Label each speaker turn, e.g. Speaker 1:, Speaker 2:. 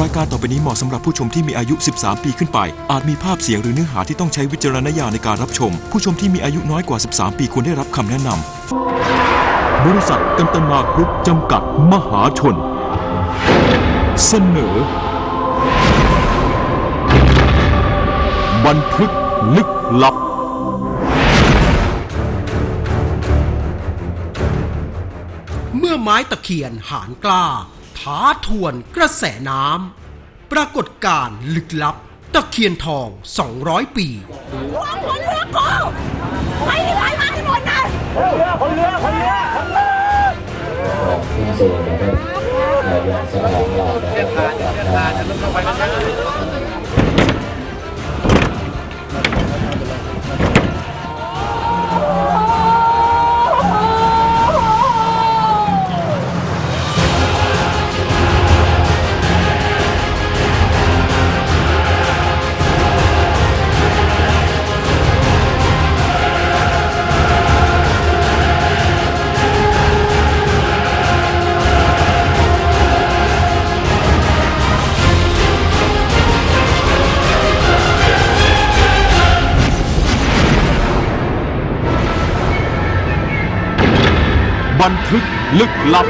Speaker 1: รายการต่อไปนี้เหมาะสำหรับผู้ชมที่มีอายุ 13 ปีขึ้นไป อาจมีภาพเสียงหรือเนื้อหาที่ต้องใช้วิจารณญาณในการรับชม ผู้ชมที่มีอายุน้อยกว่า 13 ปีควรได้รับคำแนะนำ บริษัทกันตนากรุ๊ปจำกัดมหาชน เสนอ บันทึกลึกลับ
Speaker 2: เมื่อไม้ตะเคียนหานกล้า ท้าทวนกระแสน้ำปรากฏการณ์ลึกลับ ตะเคียนทอง 200 ปี
Speaker 3: รวมผลเรือกูไปที่ไหนมาให้หมดนะ
Speaker 4: ขึ้นสู่นะครับในยังสนามเรานะครับ
Speaker 1: บันทึกลึกลับ